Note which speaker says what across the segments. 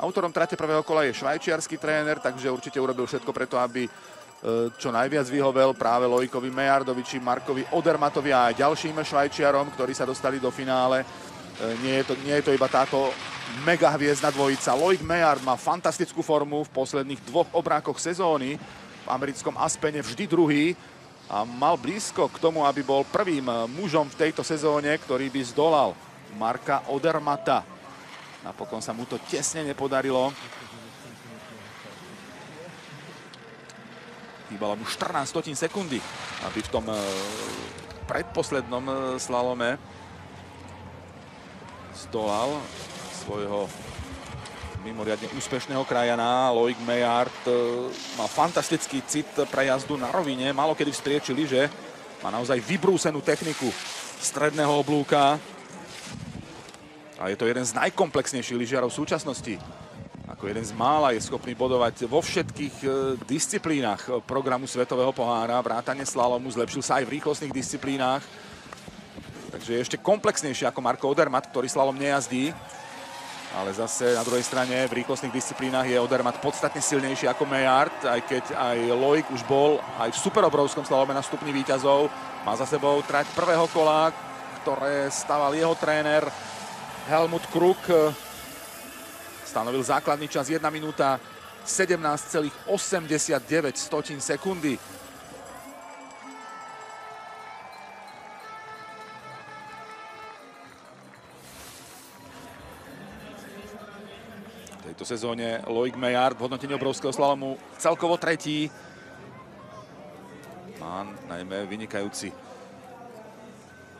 Speaker 1: Autorom trate prvého kola je švajčiarsky tréner, takže určite urobil všetko preto, aby e, čo najviac vyhovel práve Lojkovi Mejardoviči, Markovi Odermatovi a aj ďalším švajčiarom, ktorí sa dostali do finále. E, nie je to, nie je to iba táto mega hviezdna dvojica. Loik Mejard má fantastickú formu v posledných dvoch obrákoch sezóny. V americkom Aspene vždy druhý a mal blízko k tomu, aby bol prvým mužom v tejto sezóne, ktorý by zdolal Marka Odermata. Napokon sa mu to tesne nepodarilo. Chýbalo mu 14 stotín sekundy, aby v tom e, predposlednom e, slalome zdolal svojho mimoriadne úspešného krajana. Loic Mejard e, má fantastický cit pre jazdu na rovine. Malo kedy vzpriečili, že má naozaj vybrúsenú techniku stredného oblúka. A je to jeden z najkomplexnejších lyžiarov súčasnosti. Ako jeden z mála je schopný bodovať vo všetkých e, disciplínach programu Svetového pohára. Vrátane slalomu zlepšil sa aj v rýchlostných disciplínach. Takže je ešte komplexnejší ako Marko Odermat, ktorý slalom nejazdí. Ale zase na druhej strane v rýchlostných disciplínach je Odermat podstatne silnejší ako Mejard, aj keď aj Loik už bol aj v superobrovskom slalome na stupni výťazov. Má za sebou trať prvého kola, ktoré staval jeho tréner Helmut Kruk eh, stanovil základný čas 1 minúta 17,89 sekundy. V tejto sezóne Loic Mejard v hodnotení obrovského slalomu celkovo tretí. Má najmä vynikajúci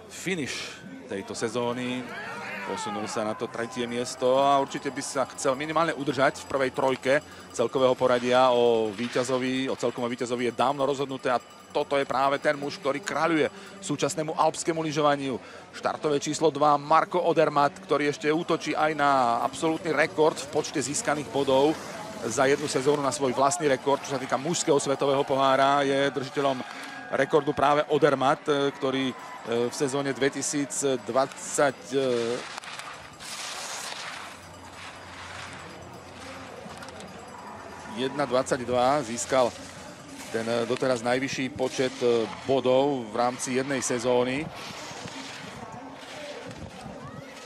Speaker 1: finish tejto sezóny. Posunul sa na to tretie miesto a určite by sa chcel minimálne udržať v prvej trojke celkového poradia o víťazovi, o celkovom víťazovi je dávno rozhodnuté a toto je práve ten muž, ktorý kráľuje súčasnému alpskému lyžovaniu. Štartové číslo 2 Marko Odermat, ktorý ešte útočí aj na absolútny rekord v počte získaných bodov za jednu sezónu na svoj vlastný rekord, čo sa týka mužského svetového pohára, je držiteľom rekordu práve Odermat, ktorý v sezóne 2020 1.22 získal ten eh, doteraz najvyšší počet eh, bodov v rámci jednej sezóny.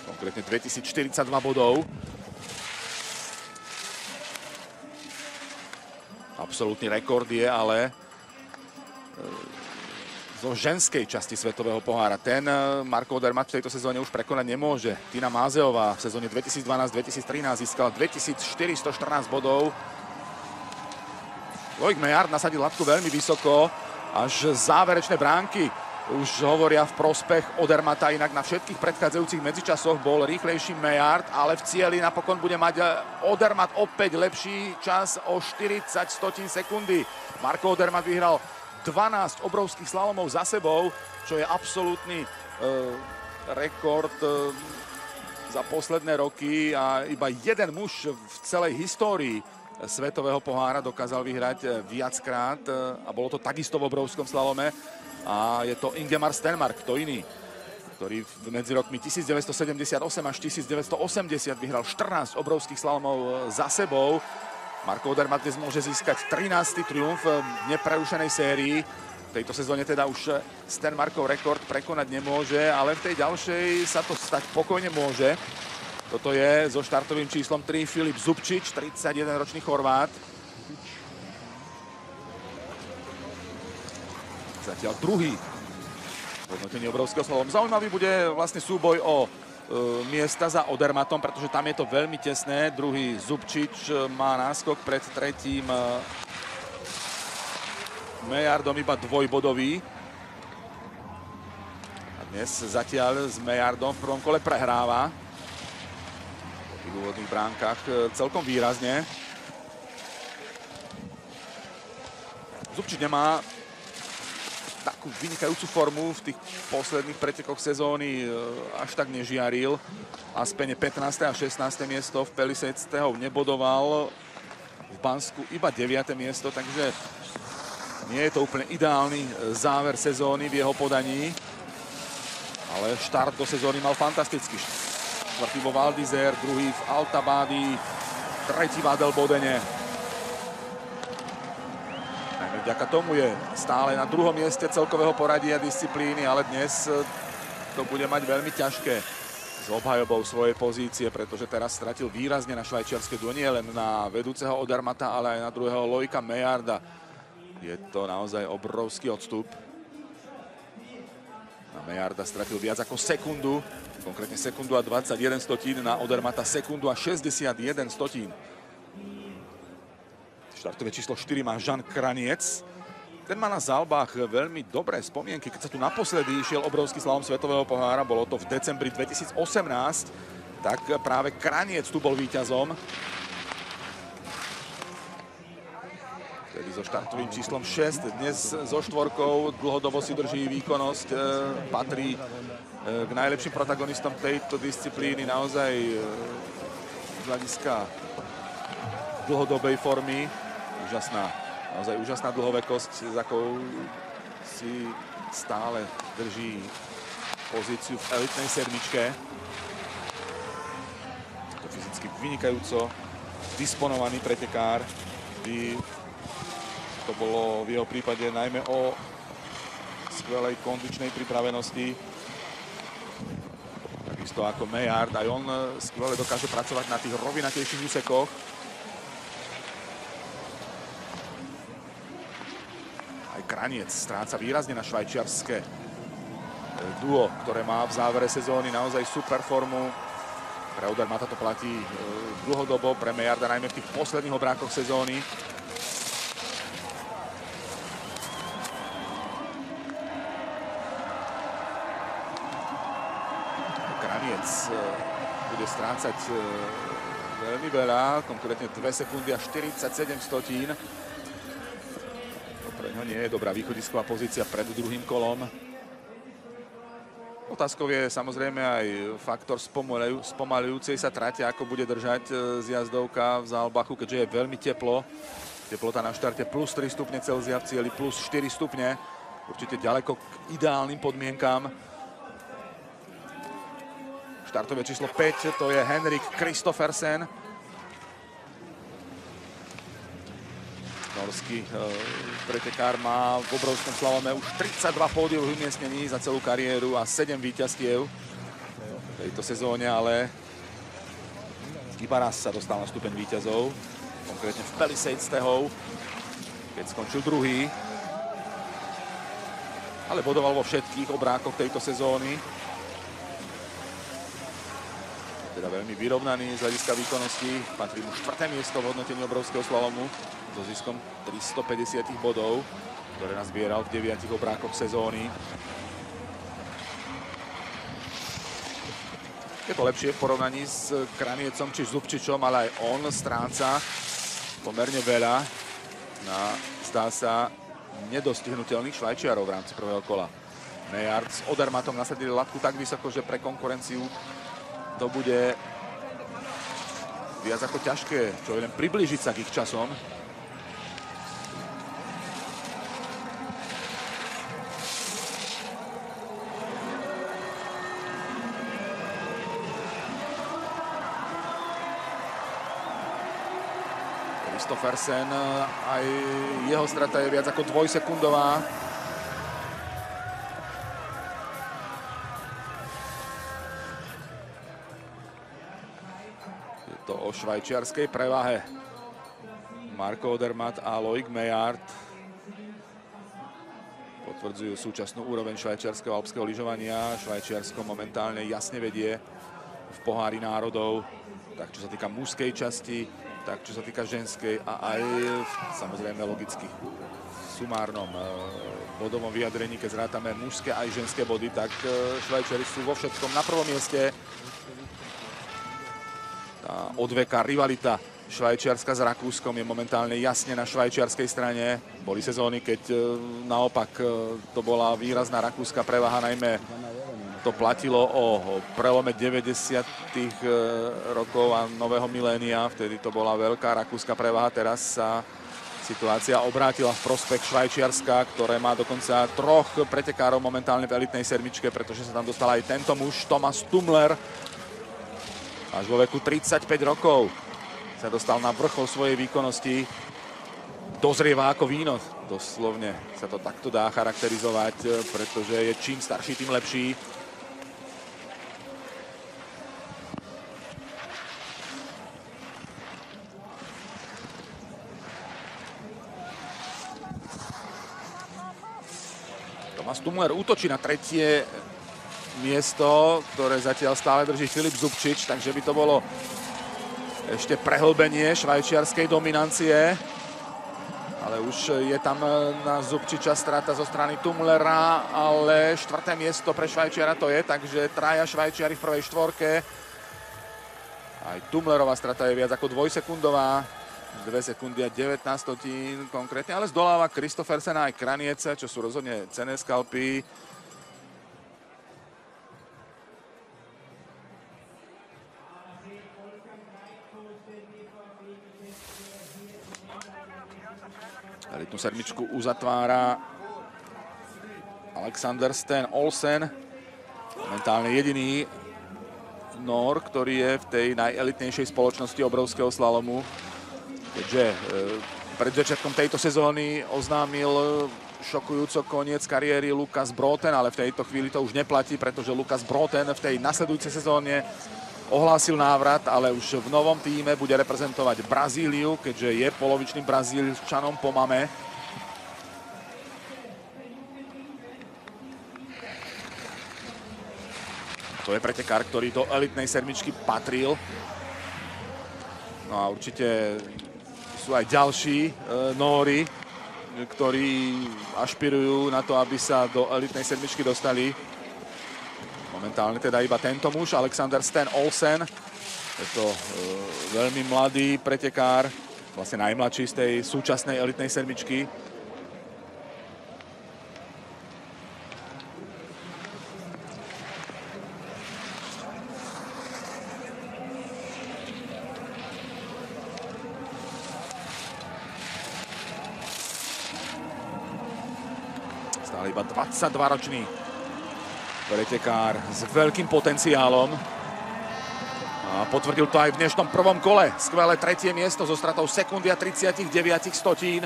Speaker 1: Konkrétne 2042 bodov. Absolutný rekord je ale eh, zo ženskej časti Svetového pohára. Ten Marko Odermatt v tejto sezóne už prekonať nemôže. Tina Mázeová v sezóne 2012-2013 získala 2414 bodov Loik Mejard nasadil latku veľmi vysoko, až záverečné bránky už hovoria v prospech Odermata, inak na všetkých predchádzajúcich medzičasoch bol rýchlejší Mejard, ale v cieli napokon bude mať eh, Odermat opäť lepší čas o 40 stotín sekundy. Marko Odermat vyhral 12 obrovských slalomov za sebou, čo je absolútny e, rekord e, za posledné roky a iba jeden muž v celej histórii Svetového pohára dokázal vyhrať eh, viackrát eh, a bolo to takisto v obrovskom slalome a je to Ingemar Stenmark, kto iný, ktorý medzi rokmi 1978 až 1980 vyhral 14 obrovských slalomov eh, za sebou. Marko Odermatt dnes môže získať 13. triumf v neprerušenej sérii. V tejto sezóne teda už Stenmarkov rekord prekonať nemôže, ale v tej ďalšej sa to stať pokojne môže. Toto je so štartovým číslom 3 Filip Zubčič, 31-ročný Chorvát. Zatiaľ druhý hodnotenie obrovského slovom. Zaujímavý bude vlastne súboj o e, miesta za Odermatom, pretože tam je to veľmi tesné. Druhý Zubčič e, má náskok pred tretím e, Mejardom iba dvojbodový. A dnes zatiaľ s Mejardom v prvom kole prehráva tých úvodných bránkach e, celkom výrazne. Zubčič nemá takú vynikajúcu formu v tých posledných pretekoch sezóny e, až tak nežiaril. Aspene 15. a 16. miesto v Pelisejste ho nebodoval. V Bansku iba 9. miesto, takže nie je to úplne ideálny e, záver sezóny v jeho podaní. Ale štart do sezóny mal fantastický štvrtý vo Valdizer, druhý v Altabádi. tretí v Adelbodene. Najmä vďaka tomu je stále na druhom mieste celkového poradia disciplíny, ale dnes e, to bude mať veľmi ťažké s obhajobou svojej pozície, pretože teraz stratil výrazne na švajčiarske duo, nie len na vedúceho Odarmata, ale aj na druhého Lojka Mejarda. Je to naozaj obrovský odstup. Na Mejarda stratil viac ako sekundu, konkrétne sekundu a 21 stotín, na Odermata sekundu a 61 stotín. Štartové číslo 4 má Žan Kraniec. Ten má na Zalbách veľmi dobré spomienky. Keď sa tu naposledy išiel obrovský slalom Svetového pohára, bolo to v decembri 2018, tak práve Kraniec tu bol víťazom. Tedy so štartovým číslom 6, dnes so štvorkou, dlhodobo si drží výkonnosť, e, patrí e, k najlepším protagonistom tejto disciplíny, naozaj e, z hľadiska dlhodobej formy, úžasná naozaj úžasná dlhovekosť, s akou si stále drží pozíciu v elitnej sedmičke. To fyzicky vynikajúco disponovaný pretekár, to bolo v jeho prípade najmä o skvelej kondičnej pripravenosti. Takisto ako Mayard, aj on skvele dokáže pracovať na tých rovinatejších úsekoch. Kraniec stráca výrazne na švajčiarske e, duo, ktoré má v závere sezóny naozaj super formu. Pre Odermata to platí e, dlhodobo, pre Mejarda najmä v tých posledných obrákoch sezóny. Kraniec e, bude strácať veľmi veľa, konkrétne 2 sekundy a 47 stotín pre ňo nie je dobrá východisková pozícia pred druhým kolom. Otázkou je samozrejme aj faktor spomalujúcej sa trate, ako bude držať e, zjazdovka v Zálbachu, keďže je veľmi teplo. Teplota na štarte plus 3 stupne Celzia v cieli, plus 4 stupne. Určite ďaleko k ideálnym podmienkám. Štartové číslo 5, to je Henrik Kristoffersen. Norský e, pretekár má v obrovskom slalome už 32 pódiových umiestnení za celú kariéru a 7 víťazstiev v tejto sezóne, ale iba raz sa dostal na stupeň víťazov, konkrétne v Palisades Tehov, keď skončil druhý. Ale bodoval vo všetkých obrákoch tejto sezóny. Teda veľmi vyrovnaný z hľadiska výkonnosti. Patrí mu štvrté miesto v hodnotení obrovského slalomu so ziskom 350 bodov, ktoré nazbieral v 9 obrákoch sezóny. Je to lepšie v porovnaní s Kraniecom či Zubčičom, ale aj on stráca pomerne veľa na, zdá sa, nedostihnutelných švajčiarov v rámci prvého kola. Mejard s Odermatom nasadili latku tak vysoko, že pre konkurenciu to bude viac ako ťažké, čo je len priblížiť sa k ich časom. Kristoffersen, aj jeho strata je viac ako dvojsekundová. Švajčiarskej prevahe. Marko Odermatt a Loic Mejard potvrdzujú súčasnú úroveň švajčiarského alpského lyžovania. Švajčiarsko momentálne jasne vedie v pohári národov, tak čo sa týka mužskej časti, tak čo sa týka ženskej a aj samozrejme logicky v sumárnom e, bodovom vyjadrení, keď zrátame mužské aj ženské body, tak e, Švajčari sú vo všetkom na prvom mieste. Tá odveká rivalita Švajčiarska s Rakúskom je momentálne jasne na švajčiarskej strane. Boli sezóny, keď e, naopak to bola výrazná rakúska prevaha, najmä to platilo o prelome 90. E, rokov a nového milénia. Vtedy to bola veľká rakúska prevaha. Teraz sa situácia obrátila v prospech Švajčiarska, ktoré má dokonca troch pretekárov momentálne v elitnej sedmičke, pretože sa tam dostal aj tento muž, Thomas Tumler, až vo veku 35 rokov. sa dostal na vrchol svojej výkonnosti. Dozrieva ako víno, doslovne sa to takto dá charakterizovať, pretože je čím starší, tým lepší. Tomas Tumler útočí na tretie miesto, ktoré zatiaľ stále drží Filip Zubčič, takže by to bolo ešte prehlbenie švajčiarskej dominancie. Ale už je tam na Zubčiča strata zo strany Tumlera, ale štvrté miesto pre Švajčiara to je, takže traja Švajčiari v prvej štvorke. Aj Tumlerová strata je viac ako dvojsekundová. 2 sekundy a 19 stotín konkrétne, ale zdoláva Kristofersen aj Kraniece, čo sú rozhodne cené skalpy. Elitnú sedmičku uzatvára Alexander Sten Olsen. Momentálne jediný Nor, ktorý je v tej najelitnejšej spoločnosti obrovského slalomu. Keďže e, pred začiatkom tejto sezóny oznámil e, šokujúco koniec kariéry Lukas Broten, ale v tejto chvíli to už neplatí, pretože Lukas Broten v tej nasledujúcej sezóne ohlásil návrat, ale už v novom týme bude reprezentovať Brazíliu, keďže je polovičným Brazílčanom po mame. To je pretekár, ktorý do elitnej sedmičky patril. No a určite sú aj ďalší e, Nóri, ktorí ašpirujú na to, aby sa do elitnej sedmičky dostali. Momentálne teda iba tento muž, Alexander Sten Olsen. Je to e, veľmi mladý pretekár, vlastne najmladší z tej súčasnej elitnej sedmičky. Stále iba 22-ročný pretekár s veľkým potenciálom. A potvrdil to aj v dnešnom prvom kole. Skvelé tretie miesto so stratou sekundy a 39 stotín.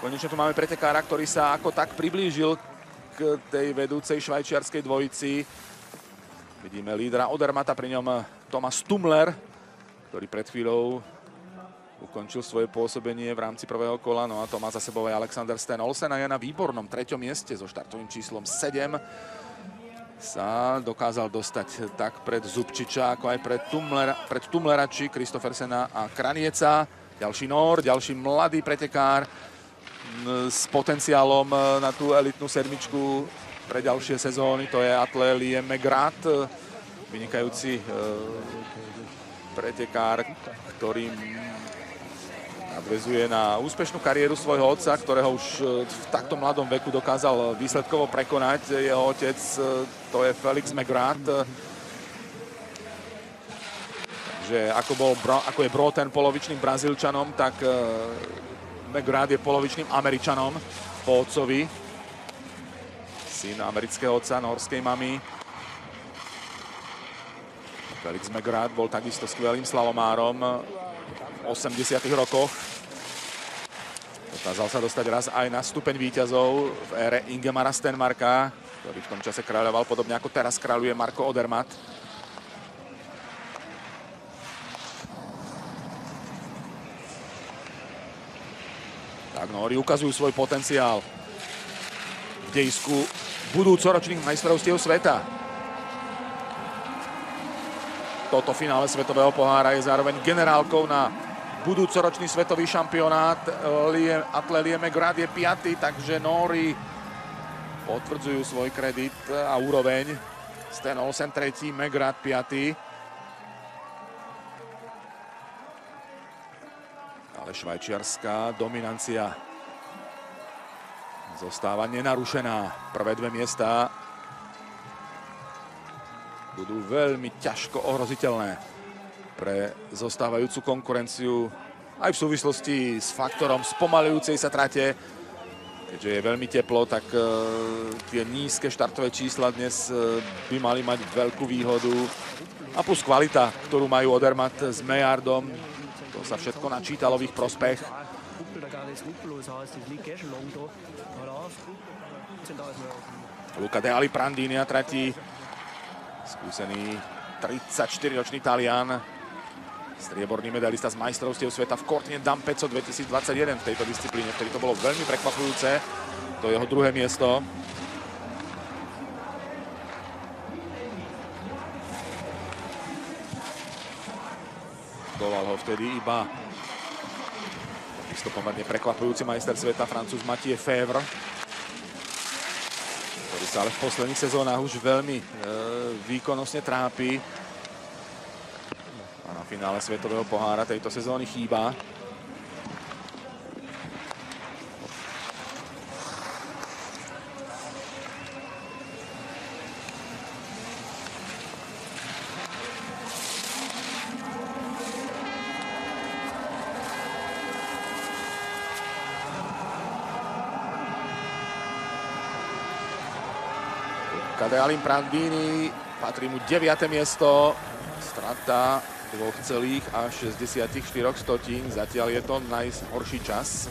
Speaker 1: Konečne tu máme pretekára, ktorý sa ako tak priblížil k tej vedúcej švajčiarskej dvojici. Vidíme lídra Odermata, pri ňom Thomas Tumler, ktorý pred chvíľou ukončil svoje pôsobenie v rámci prvého kola. No a to má za sebou aj Alexander Sten Olsen a je na výbornom treťom mieste so štartovým číslom 7 sa dokázal dostať tak pred Zubčiča, ako aj pred, Tumlera, pred Tumlera či Kristofersena a Kranieca. Ďalší Nor, ďalší mladý pretekár s potenciálom e, na tú elitnú sedmičku pre ďalšie sezóny. To je Atle Liam vynikajúci e, pretekár, ktorý nadvezuje na úspešnú kariéru svojho otca, ktorého už e, v takto mladom veku dokázal výsledkovo prekonať. Jeho otec e, to je Felix McGrath. Takže ako, bol, ako je Broten polovičným Brazílčanom, tak e, McGrath je polovičným Američanom po otcovi. Syn amerického otca, norskej mamy. Felix McGrath bol takisto skvelým slalomárom 80 rokoch. Dokázal sa dostať raz aj na stupeň výťazov v ére Ingemara Stenmarka, ktorý v tom čase kráľoval podobne ako teraz kráľuje Marko Odermatt. Tak Nóri ukazujú svoj potenciál v dejisku budúcoročných majstrovstiev sveta. Toto finále Svetového pohára je zároveň generálkou na budúcoročný svetový šampionát. Atle Lieme Grad je piatý, takže Nóri potvrdzujú svoj kredit a úroveň. Sten Olsen tretí, Megrad piatý. Ale švajčiarská dominancia zostáva nenarušená. Prvé dve miesta budú veľmi ťažko ohroziteľné pre zostávajúcu konkurenciu aj v súvislosti s faktorom spomalujúcej sa trate. Keďže je veľmi teplo, tak uh, tie nízke štartové čísla dnes uh, by mali mať veľkú výhodu. A plus kvalita, ktorú majú Odermatt s Mejardom, To sa všetko načítalo v ich prospech. Luca De Ali Prandini na tretí. Skúsený 34-ročný Talian. Strieborný medalista z majstrovstiev sveta v Kortne Dampeco 2021 v tejto disciplíne, vtedy to bolo veľmi prekvapujúce. To je jeho druhé miesto. Doval ho vtedy iba isto pomerne prekvapujúci majster sveta, francúz Mathieu Fevre, ktorý sa ale v posledných sezónach už veľmi e, výkonnostne trápi. Finále svetového pohára tejto sezóny chýba. Alim Prandini, patrí mu 9. miesto, strata 2,64 stotín, zatiaľ je to najhorší čas,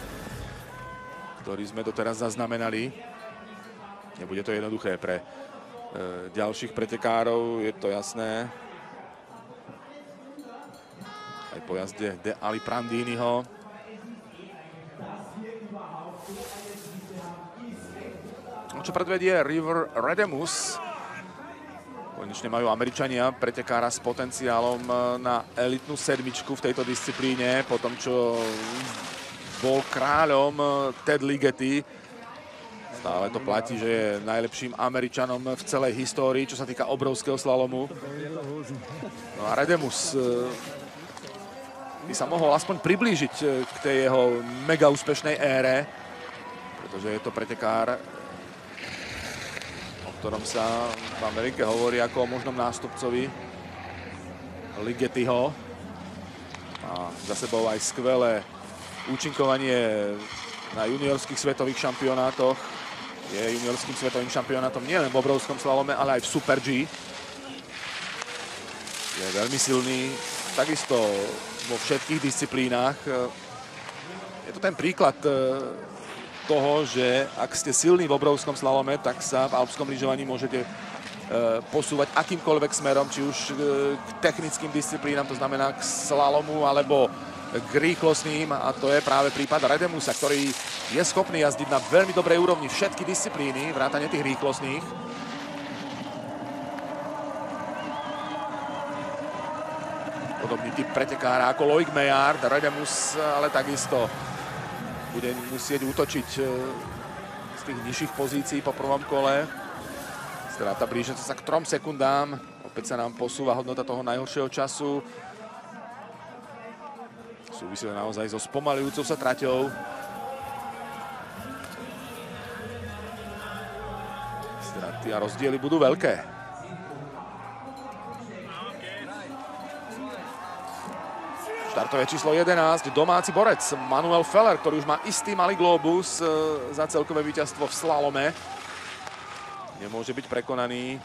Speaker 1: ktorý sme doteraz zaznamenali. Nebude to jednoduché pre e, ďalších pretekárov, je to jasné. Aj po jazde De Ali Prandiniho. čo predvedie River Redemus. Konečne majú Američania pretekára s potenciálom e, na elitnú sedmičku v tejto disciplíne, po tom, čo bol kráľom e, Ted Ligeti. Stále to platí, že je najlepším Američanom v celej histórii, čo sa týka obrovského slalomu. No a Redemus e, by sa mohol aspoň priblížiť k tej jeho mega úspešnej ére, pretože je to pretekár, ktorom sa v Amerike hovorí ako o možnom nástupcovi Ligetiho. A za sebou aj skvelé účinkovanie na juniorských svetových šampionátoch. Je juniorským svetovým šampionátom nielen v obrovskom slalome, ale aj v Super G. Je veľmi silný, takisto vo všetkých disciplínach. Je to ten príklad toho, že ak ste silní v obrovskom slalome, tak sa v alpskom lyžovaní môžete e, posúvať akýmkoľvek smerom, či už e, k technickým disciplínam, to znamená k slalomu, alebo k rýchlostným a to je práve prípad Redemusa, ktorý je schopný jazdiť na veľmi dobrej úrovni všetky disciplíny, vrátane tých rýchlostných. Podobný typ pretekára ako Loic Meillard, Redemus, ale takisto bude musieť útočiť e, z tých nižších pozícií po prvom kole. Strata blížiaca sa k trom sekundám. Opäť sa nám posúva hodnota toho najhoršieho času. Súvisí naozaj so spomalujúcou sa traťou. Straty a rozdiely budú veľké. Štartové číslo 11, domáci borec Manuel Feller, ktorý už má istý malý globus e, za celkové víťazstvo v slalome. Nemôže byť prekonaný.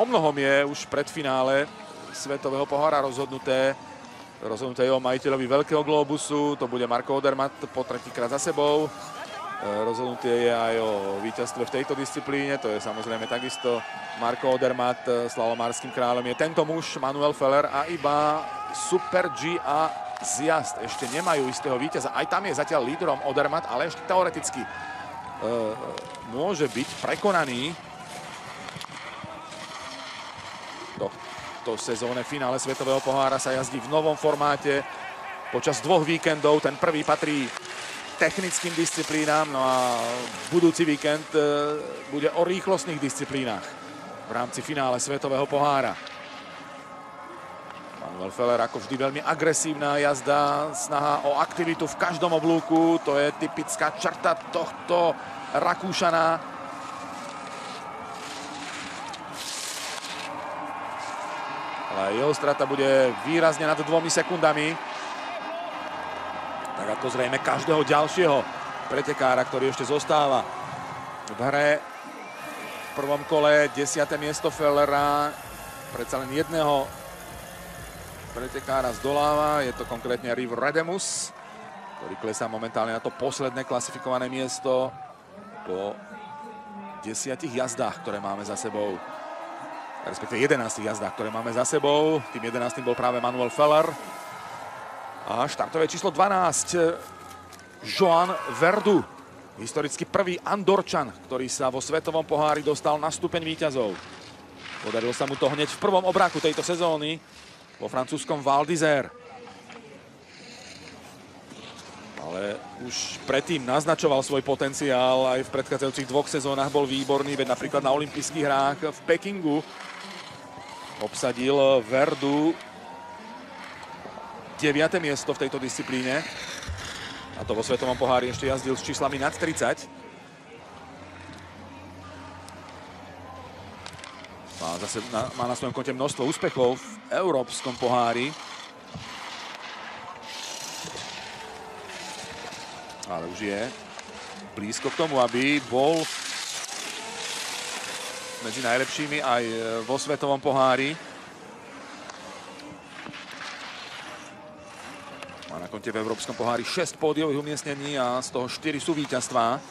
Speaker 1: O mnohom je už pred finále Svetového pohára rozhodnuté. Rozhodnuté je o majiteľovi veľkého globusu, to bude Marko Odermatt po tretíkrát za sebou. E, rozhodnutie je aj o víťazstve v tejto disciplíne, to je samozrejme takisto Marko Odermatt, e, slalomárským kráľom je tento muž, Manuel Feller a iba Super G a zjazd ešte nemajú istého víťaza. Aj tam je zatiaľ lídrom Odermatt, ale ešte teoreticky e, môže byť prekonaný do to sezóne finále Svetového pohára sa jazdí v novom formáte počas dvoch víkendov. Ten prvý patrí technickým disciplínám, no a budúci víkend e, bude o rýchlostných disciplínach v rámci finále Svetového pohára. Manuel Feller ako vždy veľmi agresívna jazda, snaha o aktivitu v každom oblúku, to je typická črta tohto Rakúšana. Ale jeho strata bude výrazne nad dvomi sekundami. Tak ako zrejme každého ďalšieho pretekára, ktorý ešte zostáva v hre. V prvom kole 10. miesto Fellera, predsa len jedného pretekára zdoláva. Je to konkrétne Riv Redemus, ktorý klesá momentálne na to posledné klasifikované miesto po desiatich jazdách, ktoré máme za sebou. Respektíve 11 jazdách, ktoré máme za sebou. Tým 11 bol práve Manuel Feller. A štartové číslo 12, Joan Verdu. Historicky prvý Andorčan, ktorý sa vo Svetovom pohári dostal na stupeň výťazov. Podarilo sa mu to hneď v prvom obráku tejto sezóny vo francúzskom Val d'Isère. Ale už predtým naznačoval svoj potenciál, aj v predchádzajúcich dvoch sezónach bol výborný, veď napríklad na olympijských hrách v Pekingu obsadil Verdu 9. miesto v tejto disciplíne. A to vo Svetovom pohári ešte jazdil s číslami nad 30. Má, zase na, má na svojom konte množstvo úspechov v Európskom pohári. Ale už je blízko k tomu, aby bol medzi najlepšími aj vo Svetovom pohári. Má na konte v Európskom pohári 6 pódiových umiestnení a z toho 4 sú víťazstvá.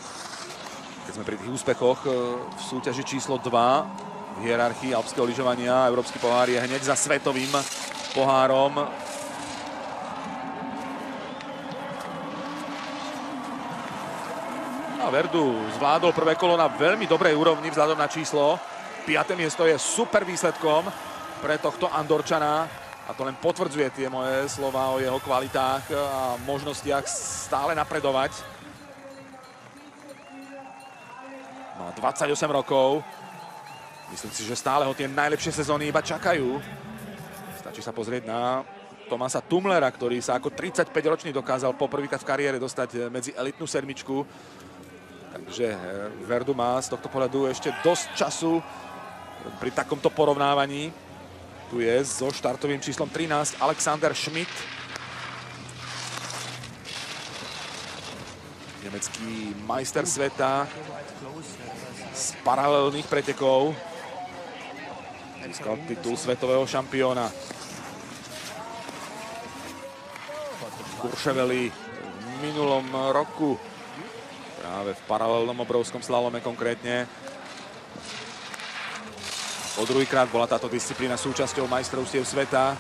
Speaker 1: Keď sme pri tých úspechoch e, v súťaži číslo 2 v hierarchii alpského lyžovania. Európsky pohár je hneď za svetovým pohárom. A Verdu zvládol prvé kolo na veľmi dobrej úrovni vzhľadom na číslo. 5. miesto je super výsledkom pre tohto Andorčana. A to len potvrdzuje tie moje slova o jeho kvalitách a možnostiach stále napredovať. Má 28 rokov. Myslím si, že stále ho tie najlepšie sezóny iba čakajú. Stačí sa pozrieť na Tomasa Tumlera, ktorý sa ako 35-ročný dokázal poprvýkrát v kariére dostať eh, medzi elitnú sedmičku. Takže eh, Verdu má z tohto pohľadu ešte dosť času pri takomto porovnávaní. Tu je so štartovým číslom 13 Alexander Schmidt. Nemecký majster sveta z paralelných pretekov. Získal titul svetového šampióna. Kurševeli v minulom roku práve v paralelnom obrovskom slalome konkrétne. Po druhýkrát bola táto disciplína súčasťou majstrovstiev sveta.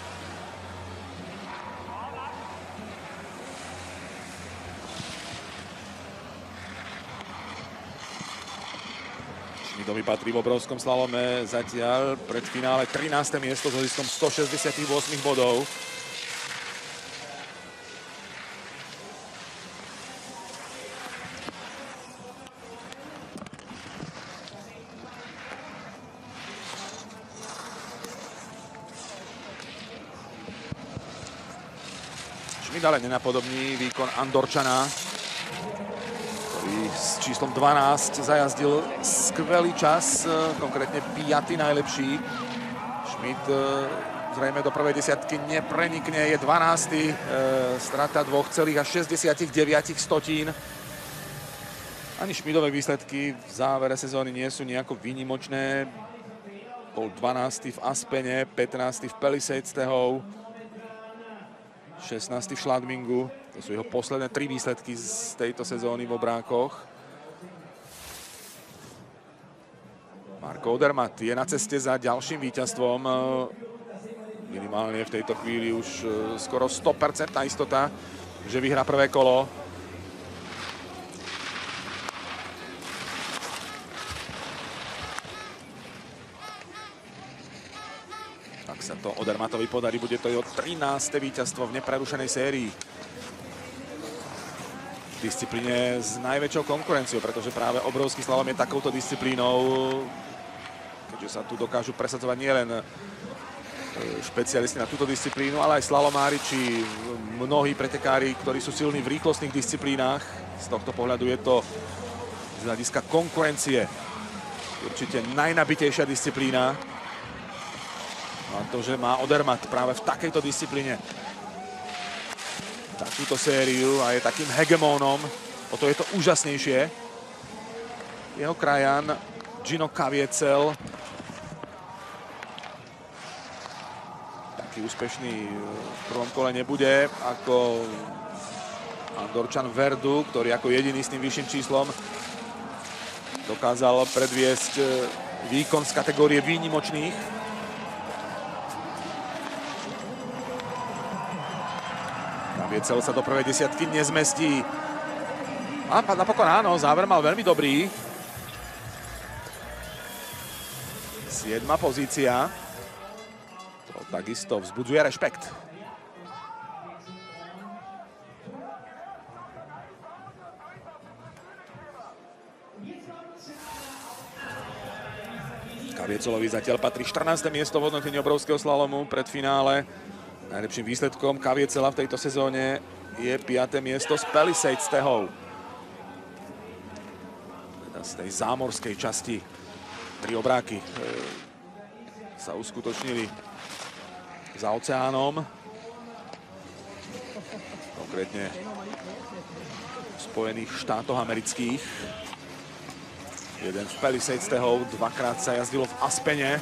Speaker 1: Šmidovi patrí v obrovskom slalome zatiaľ pred finále 13. miesto so ziskom 168 bodov. Šmid ale nenapodobní výkon Andorčana s číslom 12 zajazdil skvelý čas, e, konkrétne 5. najlepší. Schmidt e, zrejme do prvej desiatky neprenikne, je 12. E, strata 2,69 stotín. Ani Šmidové výsledky v závere sezóny nie sú nejako výnimočné. Bol 12. v Aspene, 15. v Palisades Tehov, 16. v Schladmingu. To sú jeho posledné tri výsledky z tejto sezóny v obrákoch. Marko Odermatt je na ceste za ďalším víťazstvom. Minimálne v tejto chvíli už e, skoro 100% istota, že vyhrá prvé kolo. Ak sa to Odermatovi podarí, bude to jeho 13. víťazstvo v neprerušenej sérii disciplíne s najväčšou konkurenciou, pretože práve obrovský slalom je takouto disciplínou, keďže sa tu dokážu presadzovať nielen e, špecialisti na túto disciplínu, ale aj slalomári či mnohí pretekári, ktorí sú silní v rýchlostných disciplínach. Z tohto pohľadu je to z hľadiska konkurencie určite najnabitejšia disciplína. A to, že má Odermatt práve v takejto disciplíne takúto sériu a je takým hegemónom, o to je to úžasnejšie. Jeho krajan Gino Kaviecel. Taký úspešný v prvom kole nebude ako Andorčan Verdu, ktorý ako jediný s tým vyšším číslom dokázal predviesť e, výkon z kategórie výnimočných. Kaviecel sa do prvej desiatky nezmestí. A napokon áno, záver mal veľmi dobrý. Siedma pozícia. To takisto vzbudzuje rešpekt. Kaviecelovi zatiaľ patrí 14. miesto v hodnotení obrovského slalomu pred finále. Najlepším výsledkom Kaviecela v tejto sezóne je 5. miesto z Palisades Tehov. Teda z tej zámorskej časti. Tri obráky e, sa uskutočnili za oceánom. Konkrétne v Spojených štátoch amerických. Jeden v Palisades Tehov, dvakrát sa jazdilo v Aspene.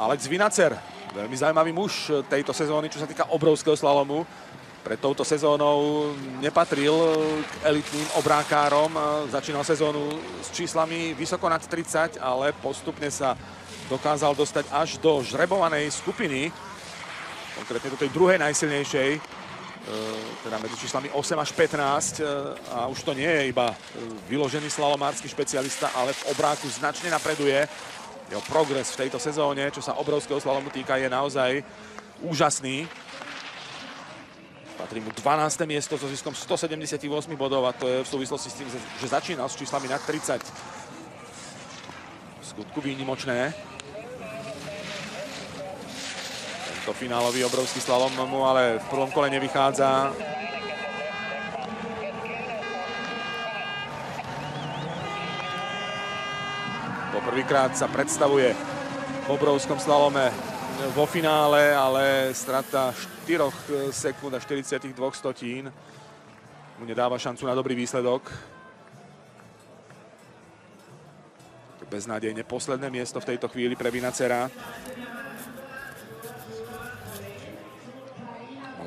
Speaker 1: Alex Vinacer, veľmi zaujímavý muž tejto sezóny, čo sa týka obrovského slalomu. Pred touto sezónou nepatril k elitným obrákárom. Začínal sezónu s číslami vysoko nad 30, ale postupne sa dokázal dostať až do žrebovanej skupiny, konkrétne do tej druhej najsilnejšej E, teda medzi číslami 8 až 15 e, a už to nie je iba e, vyložený slalomársky špecialista, ale v obráku značne napreduje. Jeho progres v tejto sezóne, čo sa obrovského slalomu týka, je naozaj úžasný. Patrí mu 12. miesto so ziskom 178 bodov a to je v súvislosti s tým, že začínal s číslami nad 30. V skutku výnimočné. To finálový obrovský slalom mu ale v prvom kole nevychádza. Poprvýkrát sa predstavuje v obrovskom slalome vo finále, ale strata 4 sekúnd a 42 stotín mu nedáva šancu na dobrý výsledok. Beznádejne posledné miesto v tejto chvíli pre Vinacera.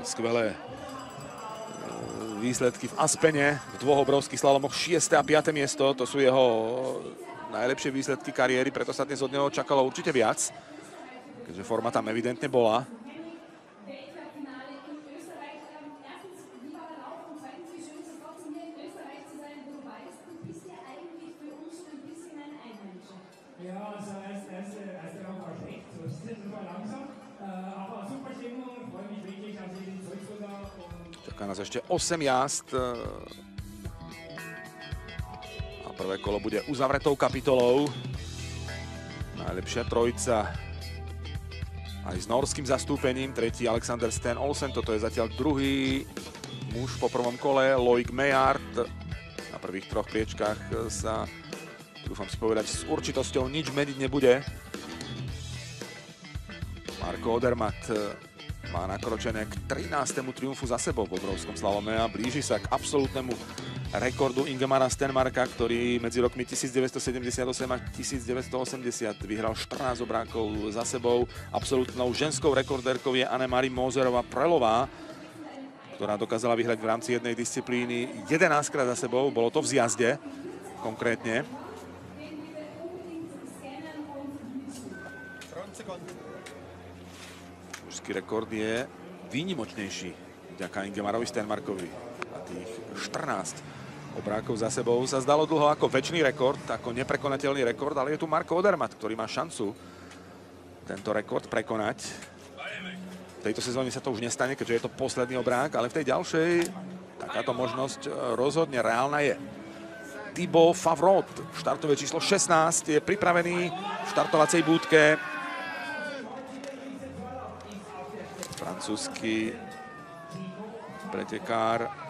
Speaker 1: skvelé e, výsledky v Aspene, v dvoch obrovských slalomoch, 6. a 5. miesto, to sú jeho najlepšie výsledky kariéry, preto sa dnes od neho čakalo určite viac, keďže forma tam evidentne bola. Čaká nás ešte 8 jazd. Prvé kolo bude uzavretou kapitolou. Najlepšia trojca aj s norským zastúpením. Tretí Alexander Sten Olsen, toto je zatiaľ druhý muž po prvom kole. Loic Mejard na prvých troch priečkách sa, dúfam si povedať, s určitosťou nič meniť nebude. Marko Odermatt má nakročené k 13. triumfu za sebou v obrovskom slalome a blíži sa k absolútnemu rekordu Ingemara Stenmarka, ktorý medzi rokmi 1978 a 1980 vyhral 14 obrákov za sebou. Absolútnou ženskou rekordérkou je Anne-Marie Mozerová Prelová, ktorá dokázala vyhrať v rámci jednej disciplíny 11 krát za sebou. Bolo to v zjazde konkrétne. Mužský rekord je výnimočnejší vďaka Ingemarovi Stenmarkovi. A tých 14 obrákov za sebou sa zdalo dlho ako väčší rekord, ako neprekonateľný rekord, ale je tu Marko Odermatt, ktorý má šancu tento rekord prekonať. V tejto sezóne sa to už nestane, keďže je to posledný obrák, ale v tej ďalšej takáto možnosť rozhodne reálna je. Thibaut Favrot, štartové číslo 16, je pripravený v štartovacej búdke. francúzsky pretekár.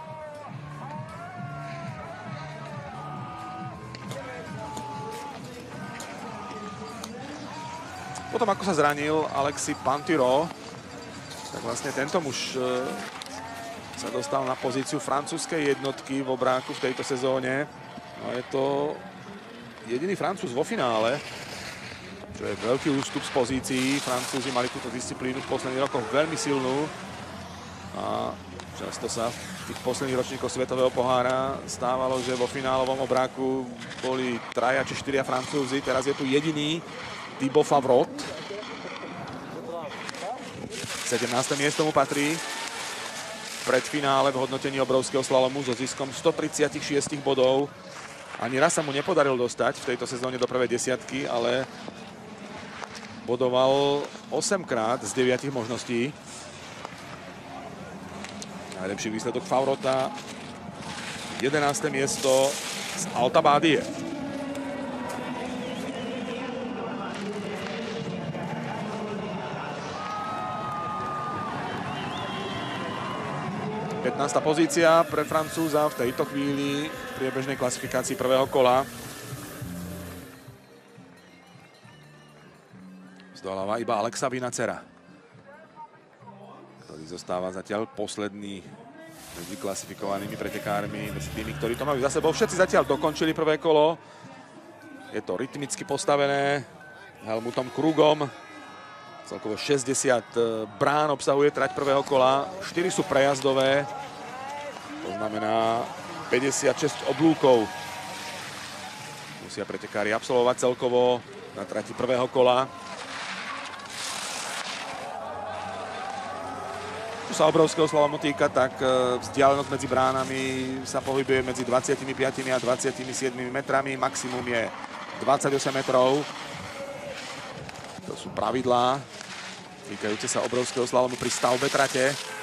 Speaker 1: Potom ako sa zranil Alexi Pantiro, tak vlastne tento muž e, sa dostal na pozíciu francúzskej jednotky v obráku v tejto sezóne. No je to jediný francúz vo finále čo je veľký ústup z pozícií. Francúzi mali túto disciplínu v posledných rokoch veľmi silnú a často sa v tých posledných ročníkoch Svetového pohára stávalo, že vo finálovom obráku boli traja či štyria Francúzi. Teraz je tu jediný Dibo Favrot. 17. miesto mu patrí pred finále v hodnotení obrovského slalomu so ziskom 136 bodov. Ani raz sa mu nepodaril dostať v tejto sezóne do prvej desiatky, ale bodoval 8 krát z 9 možností. Najlepší výsledok Favrota, 11. miesto z Altabádie. 15. pozícia pre Francúza v tejto chvíli v priebežnej klasifikácii prvého kola. Zdoláva iba Alexa Vinacera, ktorý zostáva zatiaľ posledný medzi klasifikovanými pretekármi, medzi tými, ktorí to majú za sebou. Všetci zatiaľ dokončili prvé kolo. Je to rytmicky postavené Helmutom Krugom. Celkovo 60 eh, brán obsahuje trať prvého kola. 4 sú prejazdové. To znamená 56 oblúkov. Musia pretekári absolvovať celkovo na trati prvého kola. sa obrovského slalomu týka, tak e, vzdialenosť medzi bránami sa pohybuje medzi 25 a 27 metrami. Maximum je 28 metrov. To sú pravidlá týkajúce sa obrovského slalomu pri stavbe trate.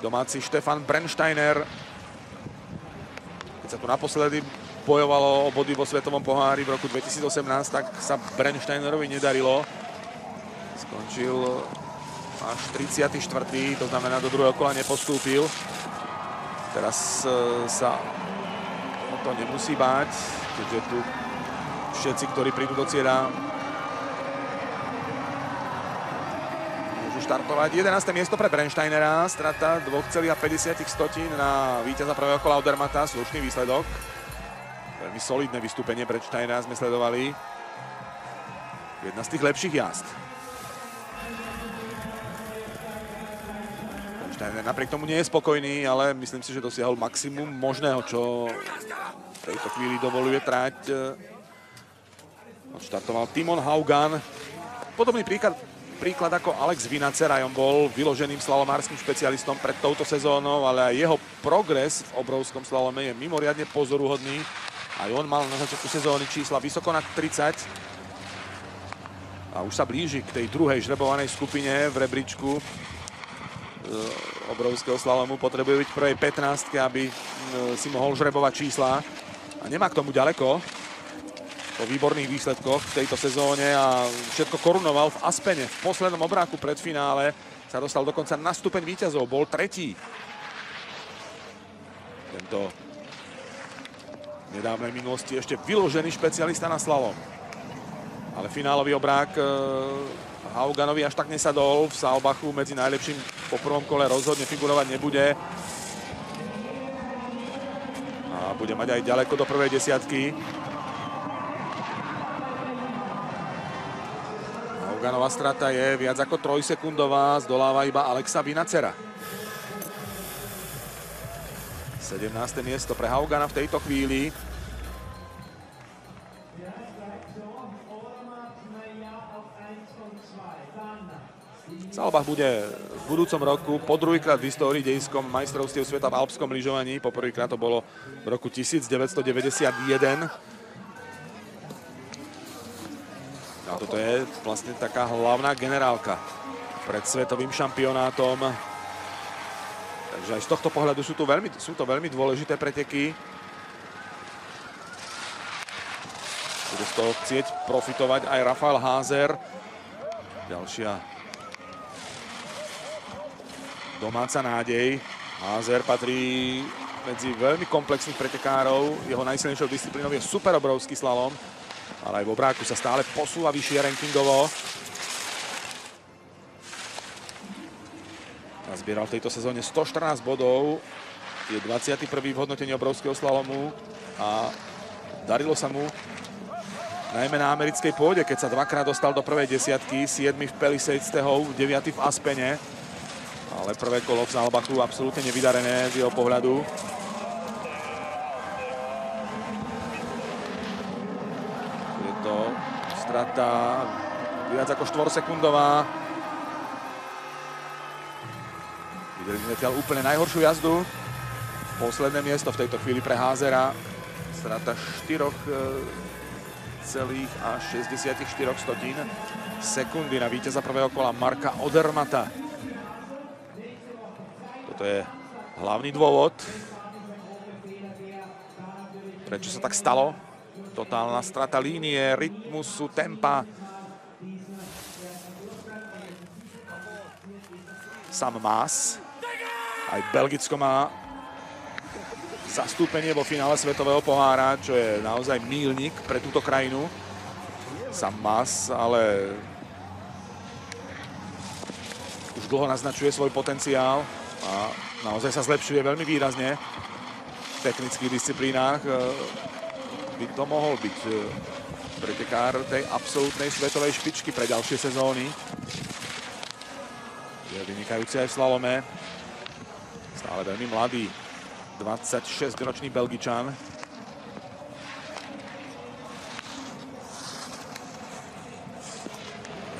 Speaker 1: Domáci Štefan Brensteiner. Keď sa tu naposledy bojovalo o body vo Svetovom pohári v roku 2018, tak sa Brensteinerovi nedarilo. Skončil až 34. To znamená, do druhého kola nepostúpil. Teraz e, sa o to nemusí báť, keďže tu všetci, ktorí prídu do cieľa, štartovať. 11. miesto pre Brensteinera, strata 2,50 na víťaza prvého kola Odermata, slušný výsledok. Veľmi solidné vystúpenie Brensteinera sme sledovali. Jedna z tých lepších jazd. Steiner napriek tomu nie je spokojný, ale myslím si, že dosiahol maximum možného, čo v tejto chvíli dovoluje trať. Odštartoval Timon Haugan. Podobný príklad, príklad ako Alex Vinacer, aj on bol vyloženým slalomárským špecialistom pred touto sezónou, ale aj jeho progres v obrovskom slalome je mimoriadne pozoruhodný. Aj on mal na začiatku sezóny čísla vysoko nad 30. A už sa blíži k tej druhej žrebovanej skupine v rebríčku obrovského slalomu potrebuje byť v prvej 15, aby si mohol žrebovať čísla. A nemá k tomu ďaleko po výborných výsledkoch v tejto sezóne a všetko korunoval v Aspene. V poslednom obráku pred finále sa dostal dokonca na stupeň víťazov. Bol tretí. Tento nedávnej minulosti ešte vyložený špecialista na slalom. Ale finálový obrák e, Hauganovi až tak nesadol. V Salbachu medzi najlepším po prvom kole rozhodne figurovať nebude. A bude mať aj ďaleko do prvej desiatky. Hauganová strata je viac ako trojsekundová. Zdoláva iba Alexa Vinacera. 17. miesto pre Haugana v tejto chvíli. Salbach bude v budúcom roku po druhýkrát v histórii dejskom majstrovstiev sveta v alpskom lyžovaní. Poprvýkrát to bolo v roku 1991. toto je vlastne taká hlavná generálka pred svetovým šampionátom. Takže aj z tohto pohľadu sú, tu veľmi, sú to veľmi dôležité preteky. Bude z toho chcieť profitovať aj Rafael Házer. Ďalšia domáca nádej. Házer patrí medzi veľmi komplexných pretekárov. Jeho najsilnejšou disciplínou je super obrovský slalom, ale aj v obráku sa stále posúva vyššie rankingovo. Nazbieral v tejto sezóne 114 bodov, je 21. v hodnotení obrovského slalomu a darilo sa mu najmä na americkej pôde, keď sa dvakrát dostal do prvej desiatky, 7 v Palisades Tehov, 9 v Aspene. Ale prvé kolo v Zalbachu absolútne nevydarené z jeho pohľadu. Je to strata viac ako 4 sekundová. Videli sme tiaľ úplne najhoršiu jazdu. Posledné miesto v tejto chvíli pre Házera. Strata 4 celých a 64 stotín sekundy na víťaza prvého kola Marka Odermata. Toto je hlavný dôvod, prečo sa tak stalo. Totálna strata línie, rytmusu, tempa. Sam Mas. Aj Belgicko má zastúpenie vo finále Svetového pohára, čo je naozaj mílnik pre túto krajinu. Sam Mas, ale už dlho naznačuje svoj potenciál a naozaj sa zlepšuje veľmi výrazne v technických disciplínach. By to mohol byť e, pretekár tej absolútnej svetovej špičky pre ďalšie sezóny. Je vynikajúci aj v slalome. Stále veľmi mladý. 26-ročný Belgičan.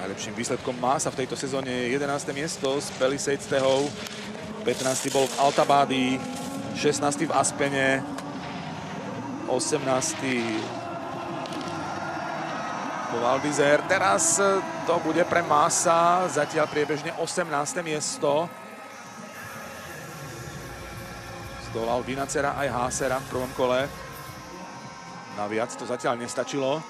Speaker 1: Najlepším výsledkom má sa v tejto sezóne 11. miesto z Palisades Tehov. 15. bol v Altabádi, 16. v Aspene, 18. po Valdizer. Teraz to bude pre Masa zatiaľ priebežne 18. miesto. zdolal Vinacera aj Hásera v prvom kole. Naviac to zatiaľ nestačilo.